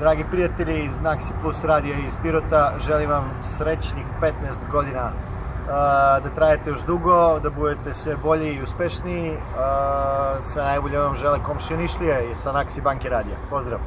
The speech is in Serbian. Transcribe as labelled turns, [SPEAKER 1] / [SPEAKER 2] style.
[SPEAKER 1] Dragi prijatelji iz Naxi Plus radija iz Pirota, želim vam srećnih 15 godina. Uh, da trajete još dugo, da budete sve bolji i uspešniji. Uh, sve najbolje vam žele komšije Nišlije sa Naxi Banke radija. Pozdrav!